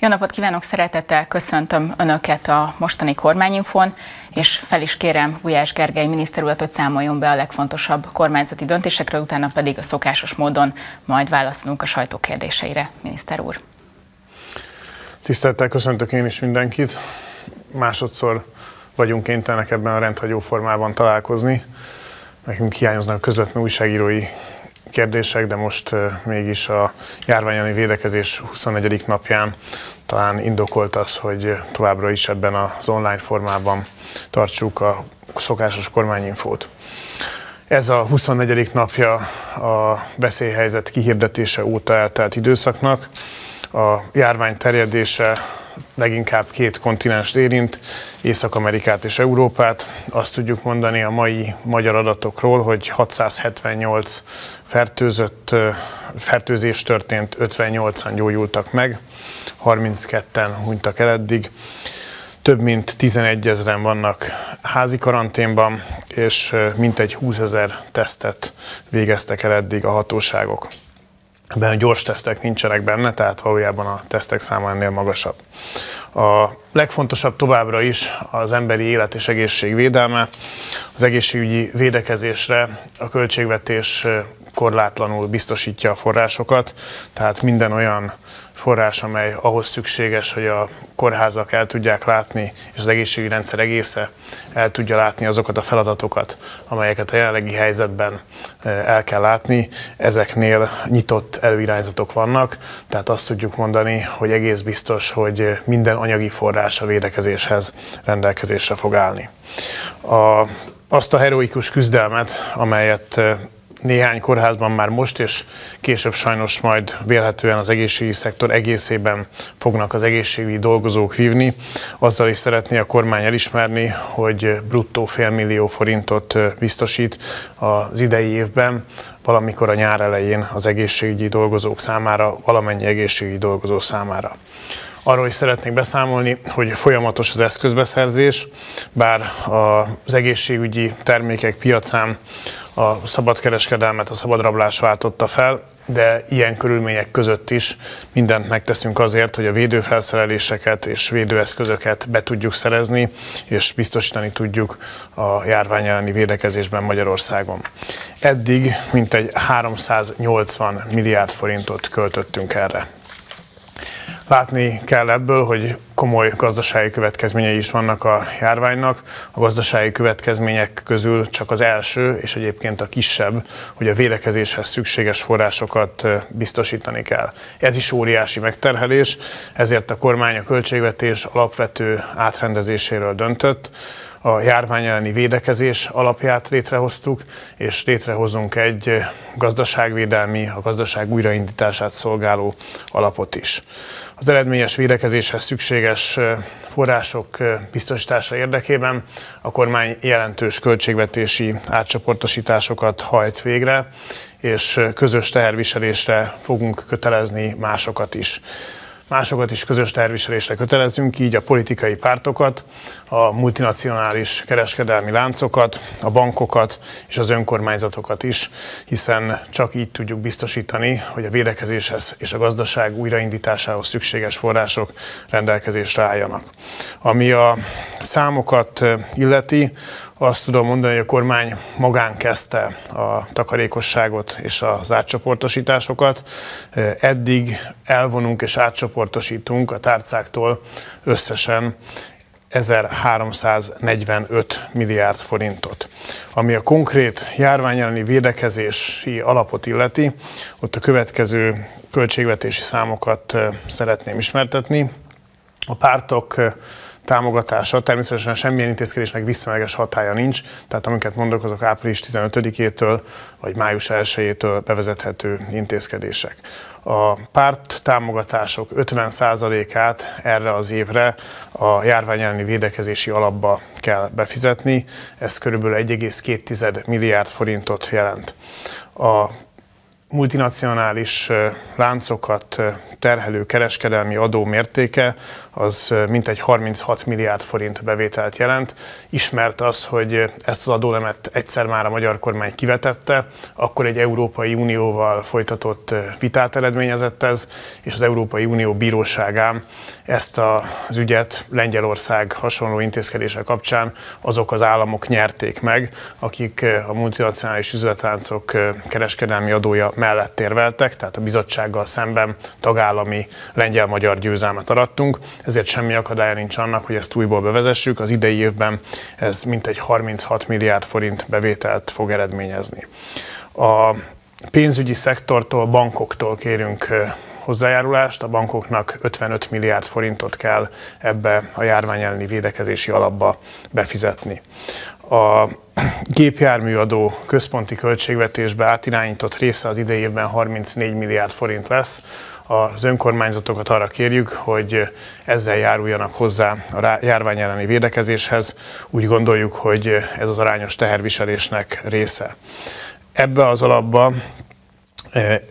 Jó napot kívánok, szeretettel köszöntöm Önöket a mostani kormányinfon, és fel is kérem Gulyás Gergely miniszter urat, hogy számoljon be a legfontosabb kormányzati döntésekről, utána pedig a szokásos módon majd válaszolunk a sajtó kérdéseire, miniszter úr. Tisztelettel köszöntök én is mindenkit. Másodszor vagyunk kénytelenek ebben a rendhagyó formában találkozni. Nekünk hiányoznak a közvetlen újságírói kérdések, de most mégis a járványani védekezés 24. napján talán indokolt az, hogy továbbra is ebben az online formában tartsuk a szokásos kormányinfót. Ez a 24. napja a veszélyhelyzet kihirdetése óta eltelt időszaknak. A járvány terjedése leginkább két kontinens érint, Észak-Amerikát és Európát. Azt tudjuk mondani a mai magyar adatokról, hogy 678 fertőzött, fertőzés történt, 58-an gyógyultak meg, 32-en hunytak el eddig. Több mint 11 ezeren vannak házi karanténban, és mintegy 20 ezer tesztet végeztek el eddig a hatóságok. Ebben a gyors tesztek nincsenek benne, tehát valójában a tesztek száma ennél magasabb. A legfontosabb továbbra is az emberi élet és egészség védelme. Az egészségügyi védekezésre a költségvetés korlátlanul biztosítja a forrásokat, tehát minden olyan forrás, amely ahhoz szükséges, hogy a kórházak el tudják látni, és az egészségügyi rendszer egésze el tudja látni azokat a feladatokat, amelyeket a jelenlegi helyzetben eh, el kell látni. Ezeknél nyitott előirányzatok vannak, tehát azt tudjuk mondani, hogy egész biztos, hogy minden anyagi forrás a védekezéshez rendelkezésre fog állni. A, azt a heroikus küzdelmet, amelyet eh, néhány kórházban már most, és később sajnos majd vélhetően az egészségügyi szektor egészében fognak az egészségügyi dolgozók vívni. Azzal is szeretné a kormány elismerni, hogy bruttó félmillió forintot biztosít az idei évben, valamikor a nyár elején az egészségügyi dolgozók számára, valamennyi egészségügyi dolgozó számára. Arról is szeretnék beszámolni, hogy folyamatos az eszközbeszerzés, bár az egészségügyi termékek piacán a szabadkereskedelmet, a szabadrablás váltotta fel, de ilyen körülmények között is mindent megteszünk azért, hogy a védőfelszereléseket és védőeszközöket be tudjuk szerezni, és biztosítani tudjuk a járvány elleni védekezésben Magyarországon. Eddig mintegy 380 milliárd forintot költöttünk erre. Látni kell ebből, hogy komoly gazdasági következményei is vannak a járványnak. A gazdasági következmények közül csak az első, és egyébként a kisebb, hogy a védekezéshez szükséges forrásokat biztosítani kell. Ez is óriási megterhelés, ezért a kormány a költségvetés alapvető átrendezéséről döntött a járvány elleni védekezés alapját létrehoztuk, és létrehozunk egy gazdaságvédelmi, a gazdaság újraindítását szolgáló alapot is. Az eredményes védekezéshez szükséges források biztosítása érdekében a kormány jelentős költségvetési átcsoportosításokat hajt végre, és közös teherviselésre fogunk kötelezni másokat is másokat is közös terviselésre kötelezünk, így a politikai pártokat, a multinacionális kereskedelmi láncokat, a bankokat és az önkormányzatokat is, hiszen csak így tudjuk biztosítani, hogy a védekezéshez és a gazdaság újraindításához szükséges források rendelkezésre álljanak. Ami a számokat illeti, azt tudom mondani, hogy a kormány magán kezdte a takarékosságot és az átcsoportosításokat. Eddig elvonunk és átcsoportosítunk a tárcáktól összesen 1345 milliárd forintot. Ami a konkrét járvány elleni védekezési alapot illeti, ott a következő költségvetési számokat szeretném ismertetni. A pártok támogatása. Természetesen semmilyen intézkedésnek visszameges hatája nincs, tehát amiket mondok, azok április 15-től vagy május 1-től bevezethető intézkedések. A párt támogatások 50%-át erre az évre a járvány elleni védekezési alapba kell befizetni, ez körülbelül 1,2 milliárd forintot jelent. A multinacionális láncokat terhelő kereskedelmi adó mértéke az mintegy 36 milliárd forint bevételt jelent. Ismert az, hogy ezt az adólemet egyszer már a magyar kormány kivetette, akkor egy Európai Unióval folytatott vitát eredményezett ez, és az Európai Unió bíróságán ezt az ügyet Lengyelország hasonló intézkedése kapcsán azok az államok nyerték meg, akik a multinacionális üzletláncok kereskedelmi adója mellett érveltek, tehát a bizottsággal szemben tagállami lengyel-magyar győzelmet arattunk, ezért semmi akadálya nincs annak, hogy ezt újból bevezessük. Az idei évben ez mintegy 36 milliárd forint bevételt fog eredményezni. A pénzügyi szektortól, bankoktól kérünk hozzájárulást, a bankoknak 55 milliárd forintot kell ebbe a járvány elleni védekezési alapba befizetni. A gépjárműadó központi költségvetésbe átirányított része az idei évben 34 milliárd forint lesz. Az önkormányzatokat arra kérjük, hogy ezzel járuljanak hozzá a járvány elleni védekezéshez. Úgy gondoljuk, hogy ez az arányos teherviselésnek része. Ebbe az alapba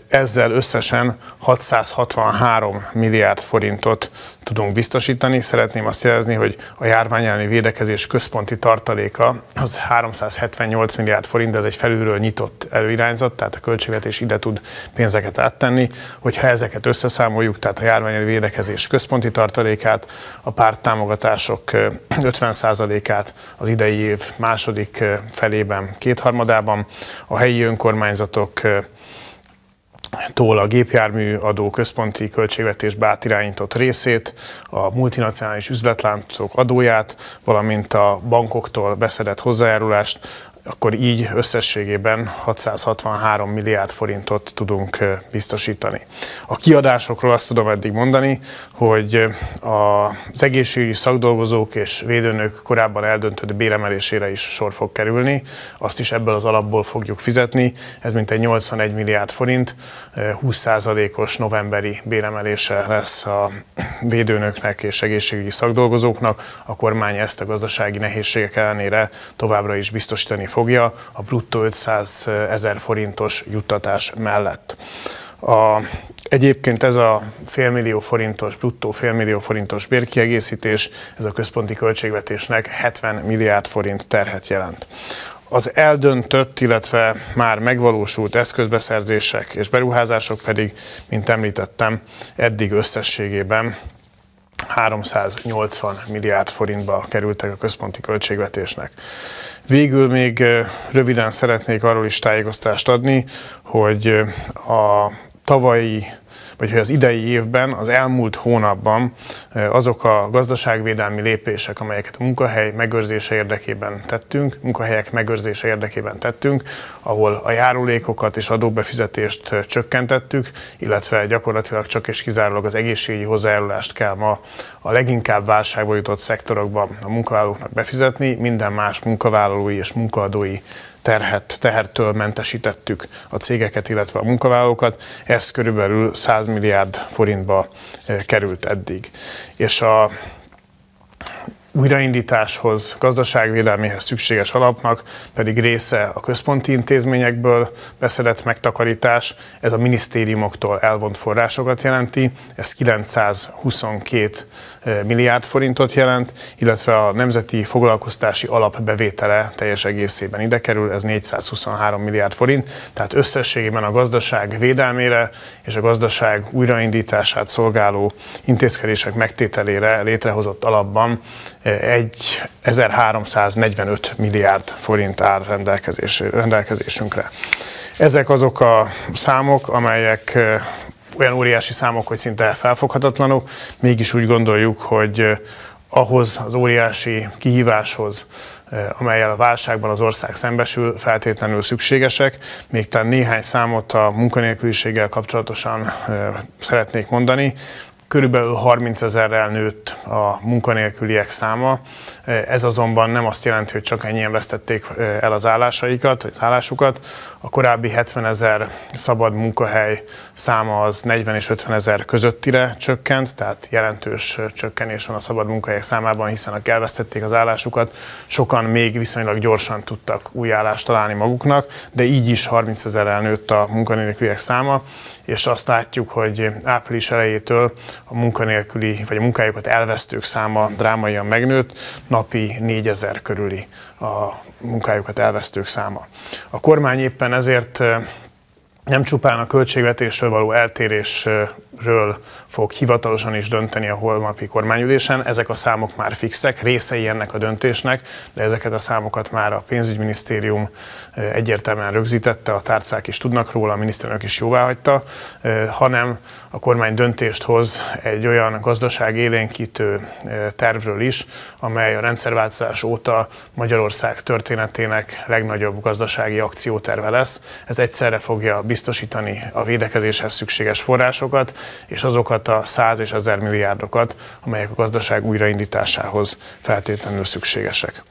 ezzel összesen 663 milliárd forintot tudunk biztosítani. Szeretném azt jelezni, hogy a járvány elleni védekezés központi tartaléka az 378 milliárd forint, ez egy felülről nyitott előirányzat, tehát a költségvetés ide tud pénzeket áttenni. Hogyha ezeket összeszámoljuk, tehát a járvány elleni védekezés központi tartalékát, a párttámogatások 50%-át az idei év második felében, kétharmadában, a helyi önkormányzatok tól a gépjármű adó központi költségvetésbe átirányított részét, a multinacionális üzletláncok adóját, valamint a bankoktól beszedett hozzájárulást, akkor így összességében 663 milliárd forintot tudunk biztosítani. A kiadásokról azt tudom eddig mondani, hogy az egészségügyi szakdolgozók és védőnök korábban eldöntött béremelésére is sor fog kerülni, azt is ebből az alapból fogjuk fizetni, ez mintegy 81 milliárd forint, 20%-os novemberi béremelése lesz a védőnöknek és egészségügyi szakdolgozóknak, a kormány ezt a gazdasági nehézségek ellenére továbbra is biztosítani fogja a bruttó 500 ezer forintos juttatás mellett. A, egyébként ez a félmillió forintos, bruttó félmillió forintos bérkiegészítés, ez a központi költségvetésnek 70 milliárd forint terhet jelent. Az eldöntött, illetve már megvalósult eszközbeszerzések és beruházások pedig, mint említettem, eddig összességében 380 milliárd forintba kerültek a központi költségvetésnek. Végül még röviden szeretnék arról is tájékoztást adni, hogy a tavalyi vagy hogy az idei évben, az elmúlt hónapban azok a gazdaságvédelmi lépések, amelyeket a munkahely megőrzése érdekében tettünk, munkahelyek megőrzése érdekében tettünk, ahol a járulékokat és adóbefizetést csökkentettük, illetve gyakorlatilag csak és kizárólag az egészségügyi hozzájárulást kell ma a leginkább válságba jutott szektorokban a munkavállalóknak befizetni, minden más munkavállalói és munkaadói terhet, tehertől mentesítettük a cégeket, illetve a munkavállalókat. Ez körülbelül 100 milliárd forintba eh, került eddig. És a újraindításhoz, gazdaságvédelméhez szükséges alapnak pedig része a központi intézményekből beszedett megtakarítás, ez a minisztériumoktól elvont forrásokat jelenti, ez 922 milliárd forintot jelent, illetve a Nemzeti Foglalkoztási Alap bevétele teljes egészében ide kerül, ez 423 milliárd forint, tehát összességében a gazdaság védelmére és a gazdaság újraindítását szolgáló intézkedések megtételére létrehozott alapban egy 1345 milliárd forint áll rendelkezés, rendelkezésünkre. Ezek azok a számok, amelyek olyan óriási számok, hogy szinte felfoghatatlanok, mégis úgy gondoljuk, hogy ahhoz az óriási kihíváshoz, amelyel a válságban az ország szembesül, feltétlenül szükségesek. Még talán néhány számot a munkanélküliséggel kapcsolatosan szeretnék mondani körülbelül 30 ezerrel nőtt a munkanélküliek száma. Ez azonban nem azt jelenti, hogy csak ennyien vesztették el az állásaikat, az állásukat. A korábbi 70 ezer szabad munkahely száma az 40 és 50 ezer közöttire csökkent, tehát jelentős csökkenés van a szabad munkahelyek számában, hiszen akik elvesztették az állásukat, sokan még viszonylag gyorsan tudtak új állást találni maguknak, de így is 30 ezerrel nőtt a munkanélküliek száma, és azt látjuk, hogy április elejétől a munkanélküli, vagy a munkájukat elvesztők száma drámaian megnőtt, napi 4000 körüli a munkájukat elvesztők száma. A kormány éppen ezért nem csupán a költségvetésről való eltérésről fog hivatalosan is dönteni a holnapi kormányülésen. Ezek a számok már fixek, részei ennek a döntésnek, de ezeket a számokat már a pénzügyminisztérium egyértelműen rögzítette, a tárcák is tudnak róla, a miniszterelnök is jóváhagyta, hanem a kormány döntést hoz egy olyan gazdaság élénkítő tervről is, amely a rendszerváltozás óta Magyarország történetének legnagyobb gazdasági akcióterve lesz. Ez egyszerre fogja biztosítani a védekezéshez szükséges forrásokat, és azokat a száz és ezer milliárdokat, amelyek a gazdaság újraindításához feltétlenül szükségesek.